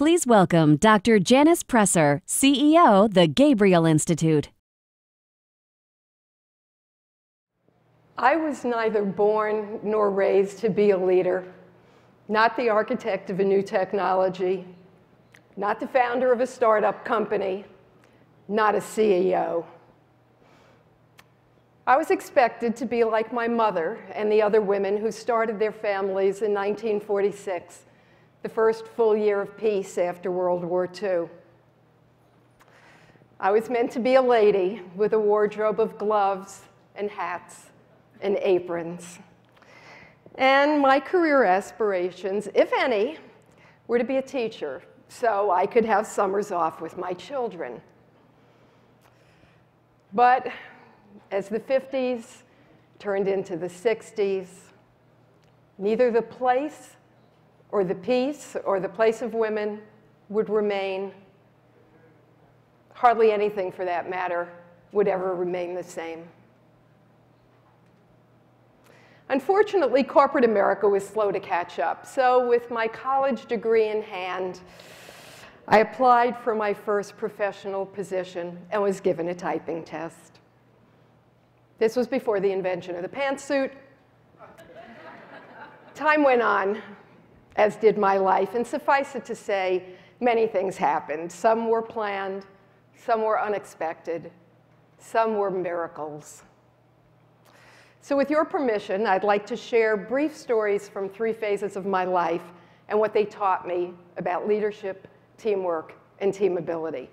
Please welcome Dr. Janice Presser, CEO, the Gabriel Institute. I was neither born nor raised to be a leader, not the architect of a new technology, not the founder of a startup company, not a CEO. I was expected to be like my mother and the other women who started their families in 1946 the first full year of peace after World War II. I was meant to be a lady with a wardrobe of gloves and hats and aprons. And my career aspirations, if any, were to be a teacher so I could have summers off with my children. But as the 50s turned into the 60s, neither the place or the peace or the place of women would remain. Hardly anything for that matter would ever remain the same. Unfortunately, corporate America was slow to catch up. So with my college degree in hand, I applied for my first professional position and was given a typing test. This was before the invention of the pantsuit. Time went on as did my life. And suffice it to say, many things happened. Some were planned, some were unexpected, some were miracles. So with your permission, I'd like to share brief stories from three phases of my life and what they taught me about leadership, teamwork, and Teamability.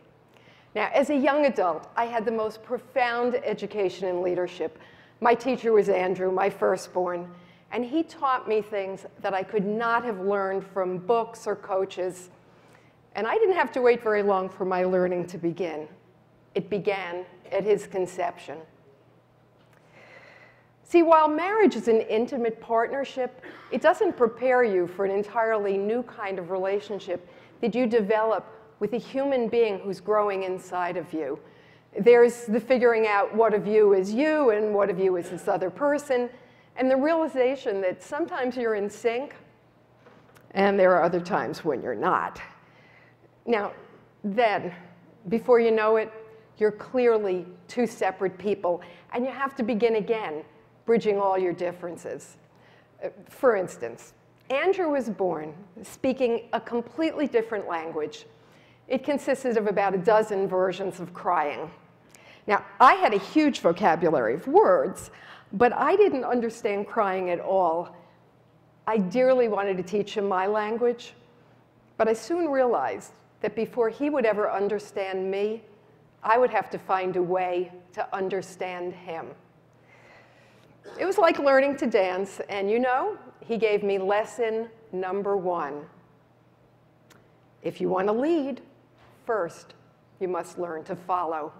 Now, as a young adult, I had the most profound education in leadership. My teacher was Andrew, my firstborn, and he taught me things that I could not have learned from books or coaches. And I didn't have to wait very long for my learning to begin. It began at his conception. See, while marriage is an intimate partnership, it doesn't prepare you for an entirely new kind of relationship that you develop with a human being who's growing inside of you. There's the figuring out what of you is you and what of you is this other person, and the realization that sometimes you're in sync and there are other times when you're not. Now, then, before you know it, you're clearly two separate people, and you have to begin again, bridging all your differences. Uh, for instance, Andrew was born speaking a completely different language. It consisted of about a dozen versions of crying. Now, I had a huge vocabulary of words, but I didn't understand crying at all. I dearly wanted to teach him my language, but I soon realized that before he would ever understand me, I would have to find a way to understand him. It was like learning to dance, and you know, he gave me lesson number one. If you want to lead, first, you must learn to follow.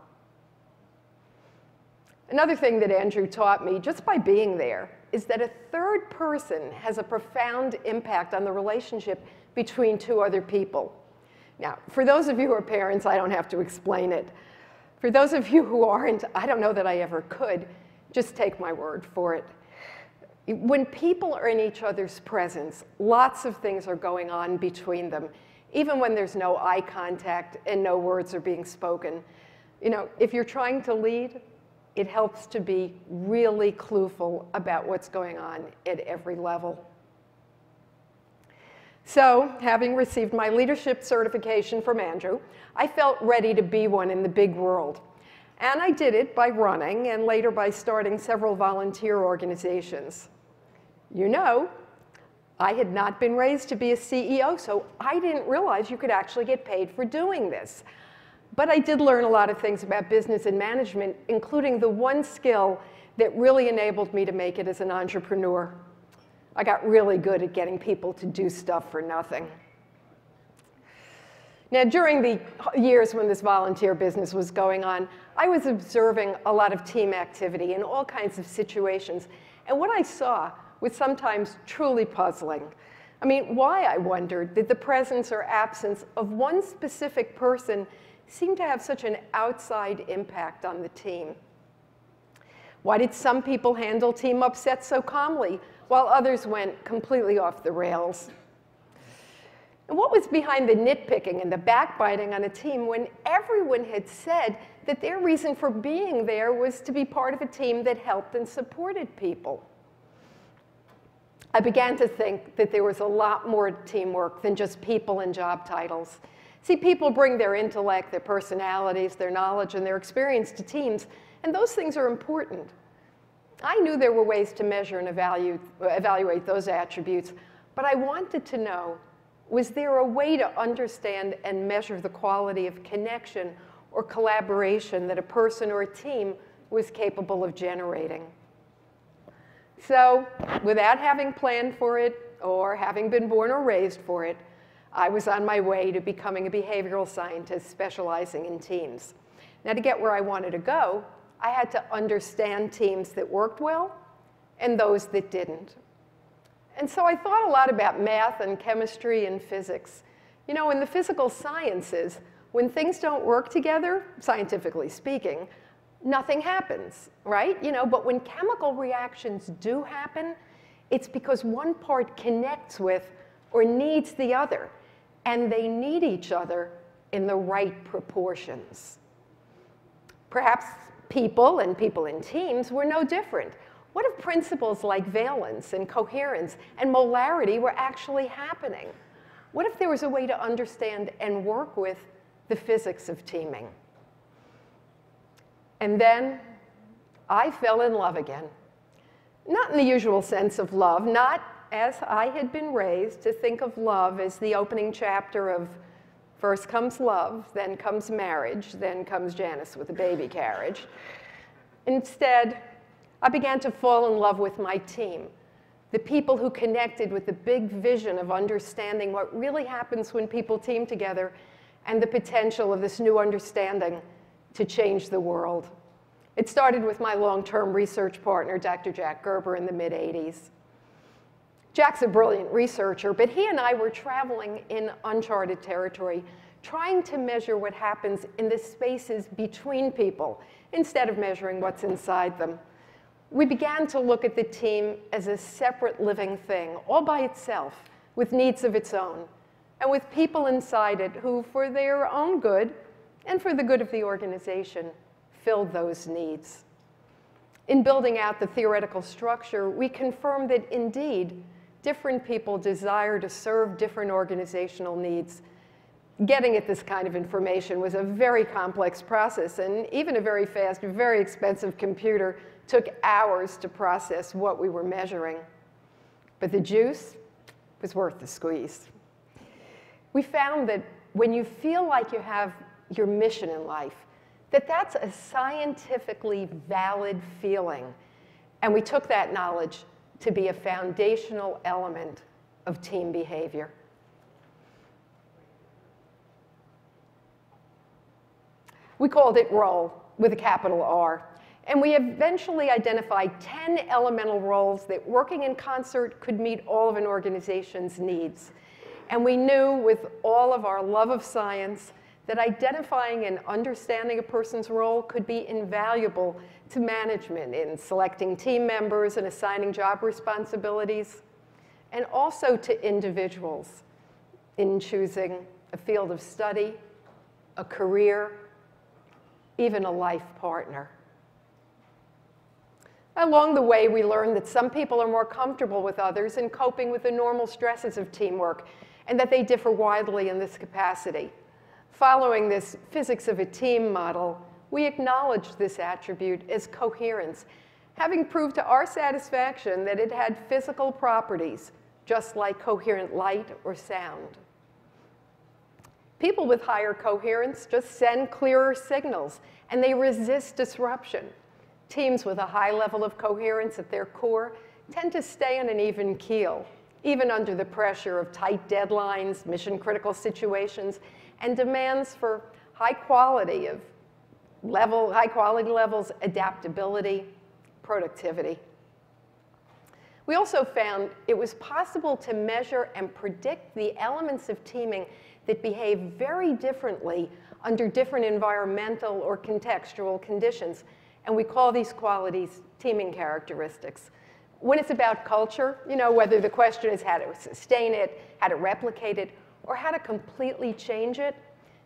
Another thing that Andrew taught me, just by being there, is that a third person has a profound impact on the relationship between two other people. Now, for those of you who are parents, I don't have to explain it. For those of you who aren't, I don't know that I ever could. Just take my word for it. When people are in each other's presence, lots of things are going on between them, even when there's no eye contact and no words are being spoken. You know, if you're trying to lead, it helps to be really clueful about what's going on at every level. So, having received my leadership certification from Andrew, I felt ready to be one in the big world. And I did it by running and later by starting several volunteer organizations. You know, I had not been raised to be a CEO, so I didn't realize you could actually get paid for doing this. But I did learn a lot of things about business and management, including the one skill that really enabled me to make it as an entrepreneur. I got really good at getting people to do stuff for nothing. Now, during the years when this volunteer business was going on, I was observing a lot of team activity in all kinds of situations. And what I saw was sometimes truly puzzling. I mean, why, I wondered, did the presence or absence of one specific person seem to have such an outside impact on the team? Why did some people handle team upsets so calmly while others went completely off the rails? And what was behind the nitpicking and the backbiting on a team when everyone had said that their reason for being there was to be part of a team that helped and supported people? I began to think that there was a lot more teamwork than just people and job titles. See, people bring their intellect, their personalities, their knowledge, and their experience to teams, and those things are important. I knew there were ways to measure and evaluate, evaluate those attributes, but I wanted to know was there a way to understand and measure the quality of connection or collaboration that a person or a team was capable of generating? So, without having planned for it or having been born or raised for it, I was on my way to becoming a behavioral scientist specializing in teams. Now, to get where I wanted to go, I had to understand teams that worked well and those that didn't. And so I thought a lot about math and chemistry and physics. You know, in the physical sciences, when things don't work together, scientifically speaking, nothing happens, right? You know, but when chemical reactions do happen, it's because one part connects with or needs the other, and they need each other in the right proportions. Perhaps people and people in teams were no different. What if principles like valence and coherence and molarity were actually happening? What if there was a way to understand and work with the physics of teaming? And then I fell in love again. Not in the usual sense of love, not as I had been raised to think of love as the opening chapter of first comes love, then comes marriage, then comes Janice with a baby carriage. Instead, I began to fall in love with my team, the people who connected with the big vision of understanding what really happens when people team together and the potential of this new understanding to change the world. It started with my long-term research partner, Dr. Jack Gerber, in the mid-80s. Jack's a brilliant researcher, but he and I were traveling in uncharted territory, trying to measure what happens in the spaces between people instead of measuring what's inside them. We began to look at the team as a separate living thing, all by itself, with needs of its own, and with people inside it who, for their own good and for the good of the organization, filled those needs. In building out the theoretical structure, we confirmed that indeed, different people desire to serve different organizational needs. Getting at this kind of information was a very complex process, and even a very fast, very expensive computer took hours to process what we were measuring. But the juice was worth the squeeze. We found that when you feel like you have your mission in life, that that's a scientifically valid feeling. And we took that knowledge to be a foundational element of team behavior. We called it role with a capital R. And we eventually identified 10 elemental roles that working in concert could meet all of an organization's needs. And we knew with all of our love of science that identifying and understanding a person's role could be invaluable to management in selecting team members and assigning job responsibilities, and also to individuals in choosing a field of study, a career, even a life partner. Along the way, we learned that some people are more comfortable with others in coping with the normal stresses of teamwork, and that they differ widely in this capacity. Following this physics of a team model, we acknowledge this attribute as coherence, having proved to our satisfaction that it had physical properties, just like coherent light or sound. People with higher coherence just send clearer signals, and they resist disruption. Teams with a high level of coherence at their core tend to stay on an even keel, even under the pressure of tight deadlines, mission-critical situations, and demands for high quality of level, high quality levels, adaptability, productivity. We also found it was possible to measure and predict the elements of teaming that behave very differently under different environmental or contextual conditions. And we call these qualities teaming characteristics. When it's about culture, you know, whether the question is how to sustain it, how to replicate it, or how to completely change it,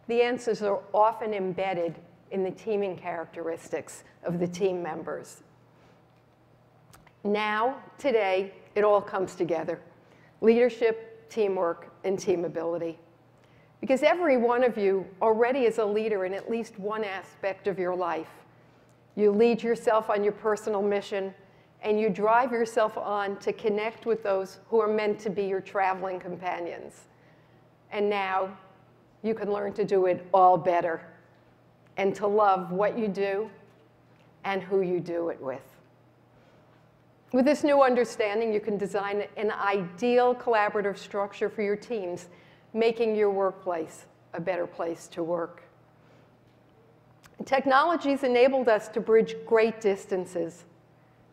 the answers are often embedded in the teaming characteristics of the team members. Now, today, it all comes together. Leadership, teamwork, and Teamability. Because every one of you already is a leader in at least one aspect of your life. You lead yourself on your personal mission, and you drive yourself on to connect with those who are meant to be your traveling companions. And now you can learn to do it all better and to love what you do and who you do it with. With this new understanding, you can design an ideal collaborative structure for your teams, making your workplace a better place to work. Technologies enabled us to bridge great distances.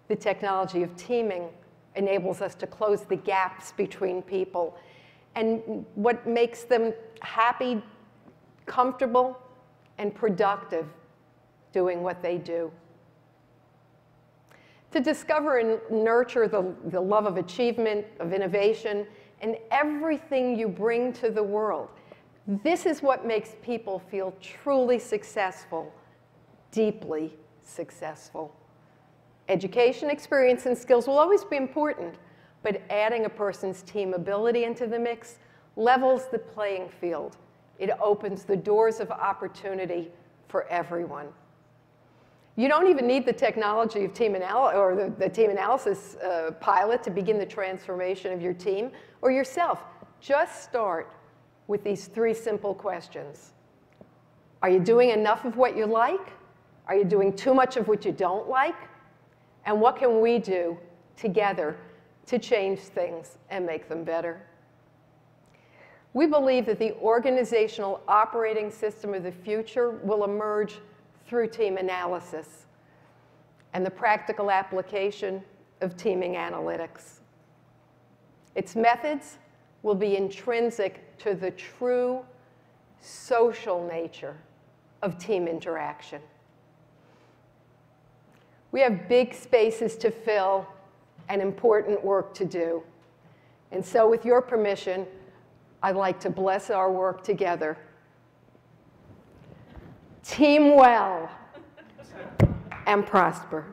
The technology of teaming enables us to close the gaps between people. And what makes them happy, comfortable, and productive doing what they do. To discover and nurture the, the love of achievement, of innovation, and everything you bring to the world. This is what makes people feel truly successful, deeply successful. Education, experience, and skills will always be important, but adding a person's Teamability into the mix levels the playing field. It opens the doors of opportunity for everyone. You don't even need the technology of team analysis or the, the, team analysis uh, pilot to begin the transformation of your team or yourself. Just start with these three simple questions. Are you doing enough of what you like? Are you doing too much of what you don't like? And what can we do together to change things and make them better? We believe that the organizational operating system of the future will emerge through team analysis and the practical application of teaming analytics. Its methods will be intrinsic to the true social nature of team interaction. We have big spaces to fill and important work to do. And so with your permission, I'd like to bless our work together Team well and prosper.